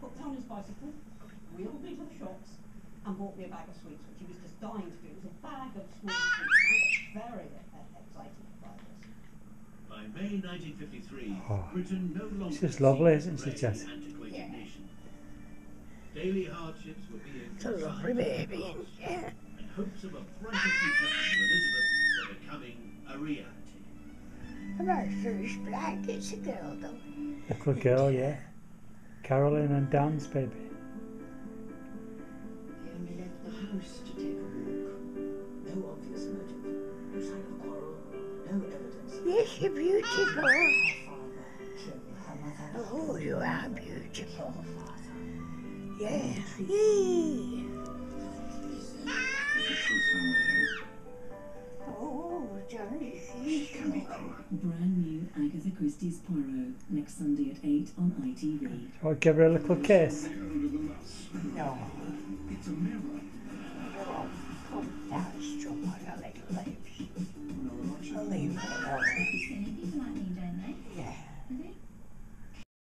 put me on his bicycle, wheeled me to the shops, and bought me a bag of sweets, which he was just dying to do. It was a bag of small sweets. I got very uh, excited by this. By May 1953, Oh, Britain no longer this is lovely, isn't it, grey, Jess? Yeah. nation. Daily hardships were being It's a lovely consigned to baby. the Yeah. and hopes of a brighter future under Elizabeth were becoming a reality. I'm About Fish Black, it's a girl though. Little girl, yeah. Carolyn and Dan's baby. He only left the house to take a walk. No obvious motive, no sign of quarrel, no evidence. Yes, you're beautiful. Her father killed her mother. Oh, you are beautiful. Her father. Yeah. Yee. Oh, Johnny, she's coming. Brand Agatha Christie's Poirot next Sunday at 8 on ITV. Shall I give her a little kiss? No. Oh, oh, that's true. My little lips. I'll leave her.